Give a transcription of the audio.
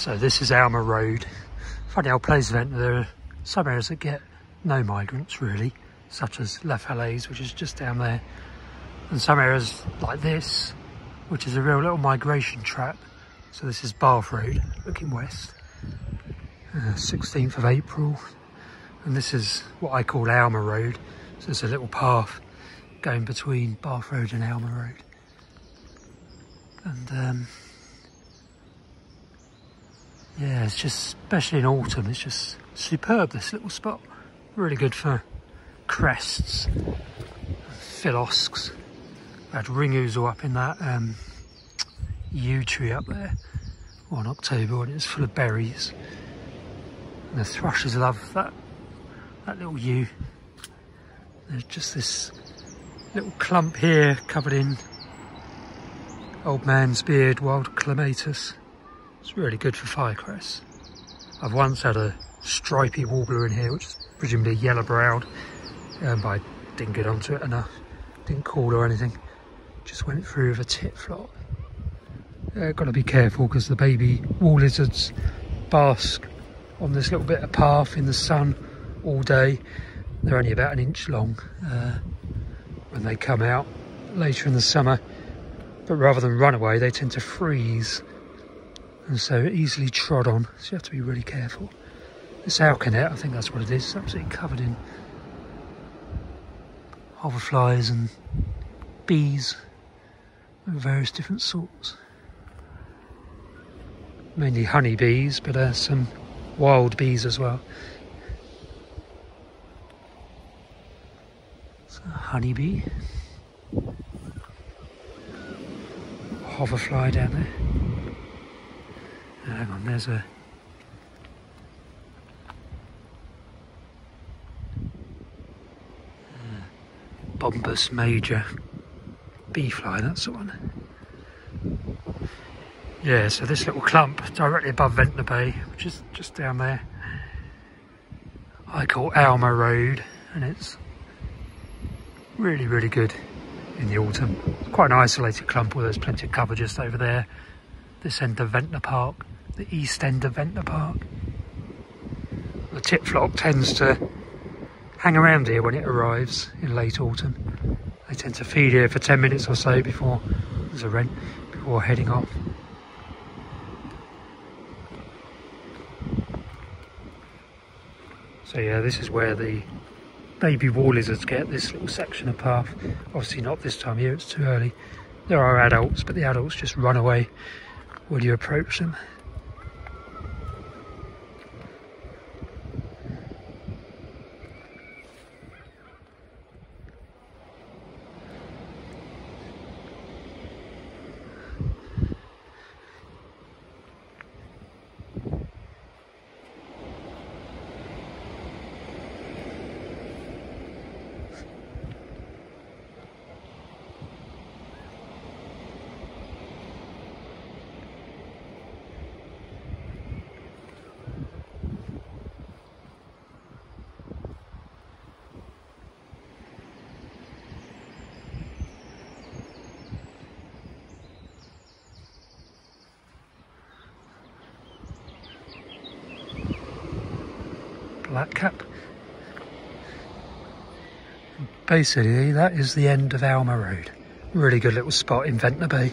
So this is Alma Road. Funny old place event. There are some areas that get no migrants really, such as La Falaise, which is just down there. And some areas like this, which is a real little migration trap. So this is Bath Road, looking west. Uh, 16th of April. And this is what I call Alma Road. So it's a little path going between Bath Road and Alma Road. And um, yeah, it's just, especially in autumn, it's just superb, this little spot. Really good for crests, phylloscs. I had ring ouzel up in that um, yew tree up there in October when it's full of berries. And the thrushes love that, that little yew. There's just this little clump here covered in old man's beard, wild clematis. It's really good for firecrest. I've once had a stripy warbler in here, which is presumably yellow browed, um, but I didn't get onto it enough. Didn't call or anything. Just went through with a tit flock. Uh, got to be careful because the baby wall lizards bask on this little bit of path in the sun all day. They're only about an inch long uh, when they come out later in the summer. But rather than run away, they tend to freeze and so easily trod on. So you have to be really careful. This alkanet, I think that's what it is, it's absolutely covered in hoverflies and bees of various different sorts. Mainly honeybees, but uh, some wild bees as well. So honeybee. Hoverfly down there. Hang on, there's a Bombylius major bee fly, that's the one. Yeah, so this little clump directly above Ventnor Bay, which is just down there, I call Alma Road, and it's really, really good in the autumn. It's quite an isolated clump where there's plenty of cover just over there. This end of Ventnor Park, the east end of Ventnor Park. The titflock tends to hang around here when it arrives in late autumn. They tend to feed here for 10 minutes or so before there's a wren, before heading off. So yeah, this is where the baby wall lizards get this little section of path. Obviously not this time of year, it's too early. There are adults, but the adults just run away when you approach them. Blackcap. Basically, that is the end of Alma Road. Really good little spot in Ventnor Bay.